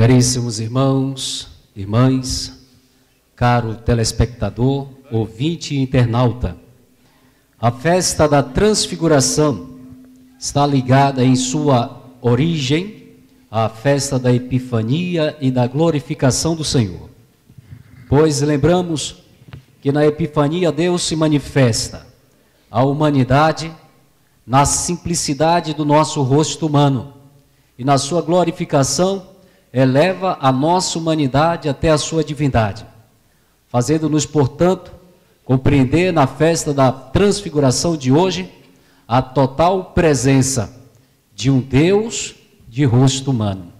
Caríssimos irmãos, irmãs, caro telespectador, ouvinte e internauta, a festa da Transfiguração está ligada em sua origem à festa da Epifania e da glorificação do Senhor. Pois lembramos que na Epifania Deus se manifesta à humanidade na simplicidade do nosso rosto humano e na sua glorificação eleva a nossa humanidade até a sua divindade, fazendo-nos, portanto, compreender na festa da transfiguração de hoje a total presença de um Deus de rosto humano.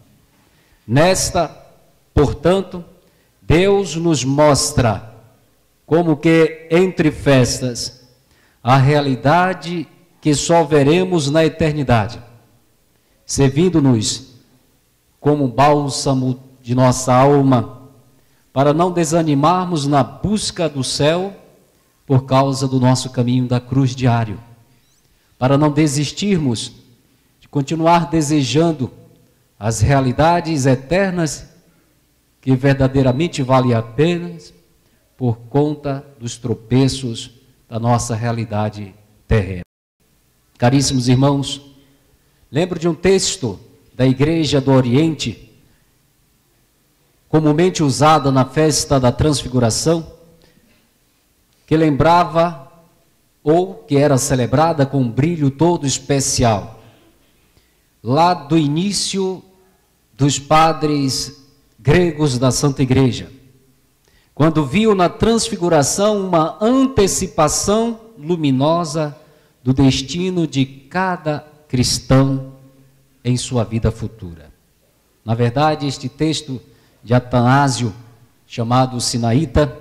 Nesta, portanto, Deus nos mostra como que entre festas a realidade que só veremos na eternidade, servindo-nos como bálsamo de nossa alma, para não desanimarmos na busca do céu por causa do nosso caminho da cruz diário, para não desistirmos de continuar desejando as realidades eternas que verdadeiramente valem a pena por conta dos tropeços da nossa realidade terrena. Caríssimos irmãos, lembro de um texto da Igreja do Oriente, comumente usada na festa da Transfiguração, que lembrava ou que era celebrada com um brilho todo especial. Lá do início dos padres gregos da Santa Igreja, quando viu na transfiguração uma antecipação luminosa do destino de cada cristão em sua vida futura. Na verdade, este texto de Atanásio, chamado Sinaíta,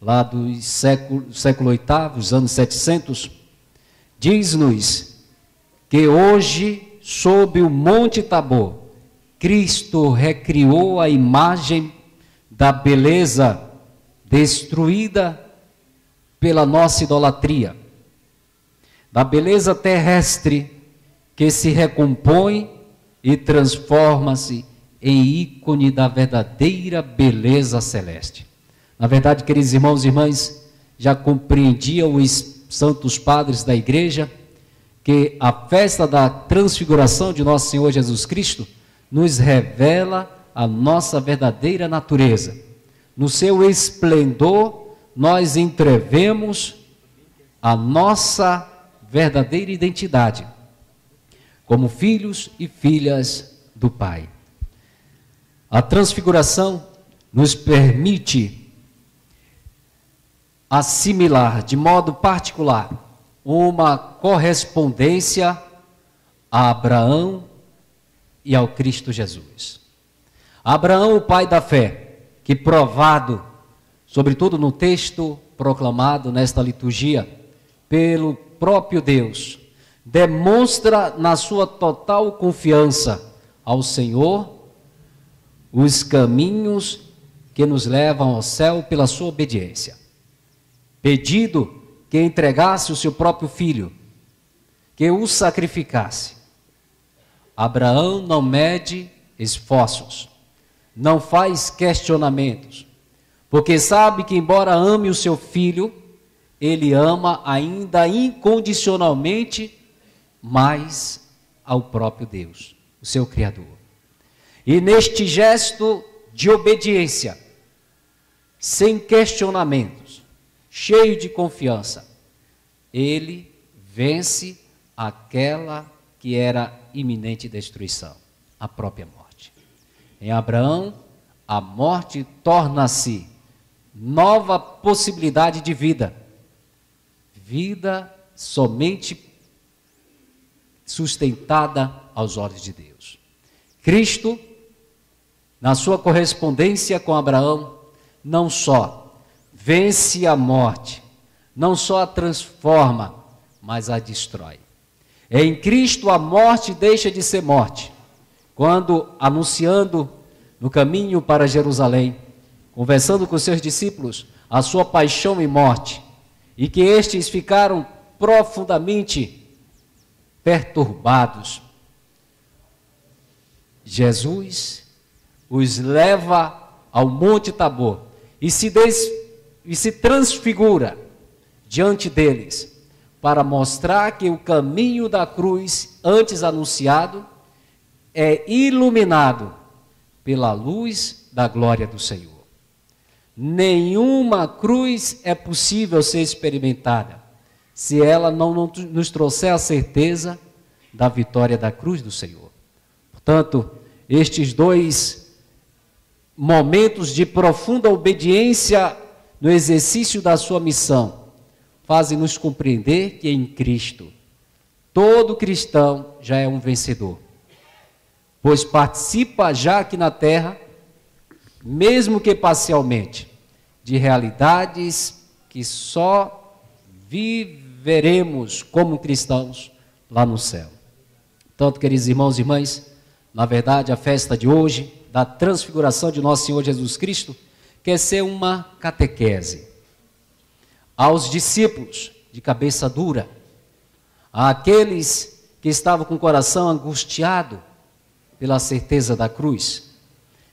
lá do século, século VIII, os anos 700, diz-nos que hoje, sob o Monte Tabor, Cristo recriou a imagem da beleza destruída pela nossa idolatria, da beleza terrestre que se recompõe e transforma-se em ícone da verdadeira beleza celeste. Na verdade, queridos irmãos e irmãs, já compreendiam os santos padres da igreja que a festa da transfiguração de nosso Senhor Jesus Cristo nos revela a nossa verdadeira natureza. No seu esplendor, nós entrevemos a nossa verdadeira identidade como filhos e filhas do Pai. A transfiguração nos permite assimilar de modo particular uma correspondência a Abraão e ao Cristo Jesus. Abraão, o pai da fé, que provado, sobretudo no texto proclamado nesta liturgia, pelo próprio Deus, demonstra na sua total confiança ao Senhor os caminhos que nos levam ao céu pela sua obediência. Pedido que entregasse o seu próprio filho, que o sacrificasse. Abraão não mede esforços, não faz questionamentos, porque sabe que, embora ame o seu filho, ele ama ainda incondicionalmente mas ao próprio Deus, o seu Criador. E neste gesto de obediência, sem questionamentos, cheio de confiança, ele vence aquela que era iminente destruição, a própria morte. Em Abraão, a morte torna-se nova possibilidade de vida. Vida somente sustentada aos olhos de Deus. Cristo, na sua correspondência com Abraão, não só vence a morte, não só a transforma, mas a destrói. Em Cristo a morte deixa de ser morte. Quando anunciando no caminho para Jerusalém, conversando com seus discípulos a sua paixão e morte, e que estes ficaram profundamente perturbados. Jesus os leva ao Monte Tabor e se, des, e se transfigura diante deles, para mostrar que o caminho da cruz, antes anunciado, é iluminado pela luz da glória do Senhor. Nenhuma cruz é possível ser experimentada se ela não, não nos trouxer a certeza da vitória da cruz do Senhor. Portanto, estes dois momentos de profunda obediência no exercício da sua missão fazem-nos compreender que em Cristo todo cristão já é um vencedor, pois participa já aqui na terra, mesmo que parcialmente, de realidades que só viveremos como cristãos lá no céu. Tanto, queridos irmãos e irmãs, na verdade, a festa de hoje, da transfiguração de nosso Senhor Jesus Cristo, quer ser uma catequese aos discípulos de cabeça dura, àqueles que estavam com o coração angustiado pela certeza da cruz.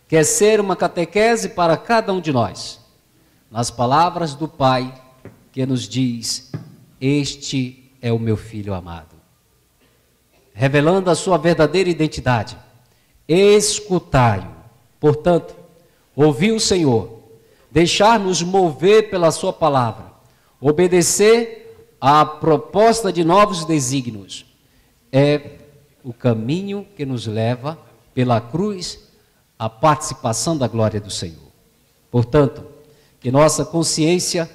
Quer ser uma catequese para cada um de nós, nas palavras do Pai que nos diz: Este é o meu filho amado revelando a sua verdadeira identidade. Escutai-o. Portanto, ouvir o Senhor, deixar-nos mover pela sua palavra, obedecer à proposta de novos desígnios, é o caminho que nos leva pela cruz à participação da glória do Senhor. Portanto, que nossa consciência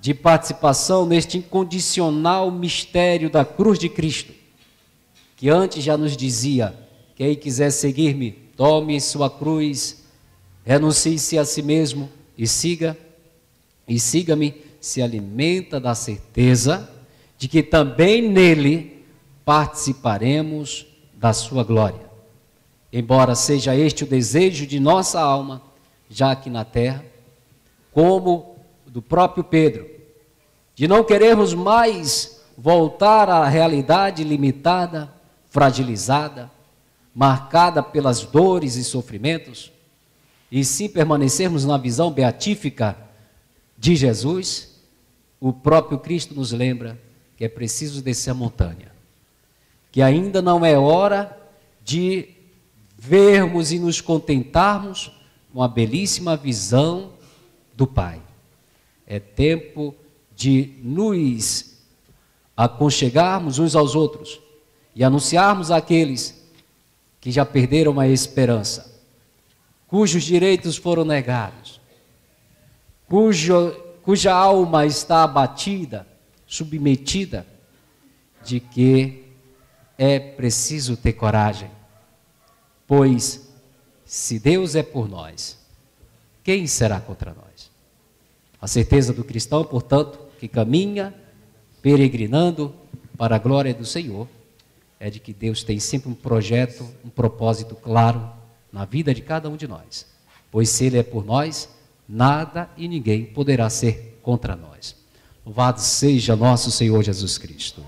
de participação neste incondicional mistério da cruz de Cristo que antes já nos dizia: quem quiser seguir-me, tome sua cruz, renuncie-se a si mesmo e siga, e siga-me, se alimenta da certeza de que também nele participaremos da sua glória. Embora seja este o desejo de nossa alma, já aqui na terra, como do próprio Pedro, de não querermos mais voltar à realidade limitada fragilizada, marcada pelas dores e sofrimentos, e sim permanecermos na visão beatífica de Jesus, o próprio Cristo nos lembra que é preciso descer a montanha, que ainda não é hora de vermos e nos contentarmos com a belíssima visão do Pai. É tempo de nos aconchegarmos uns aos outros e anunciarmos àqueles que já perderam a esperança, cujos direitos foram negados, cujo, cuja alma está abatida, submetida, de que é preciso ter coragem, pois se Deus é por nós, quem será contra nós? A certeza do cristão, portanto, que caminha peregrinando para a glória do Senhor é de que Deus tem sempre um projeto, um propósito claro na vida de cada um de nós. Pois se Ele é por nós, nada e ninguém poderá ser contra nós. Louvado seja nosso Senhor Jesus Cristo.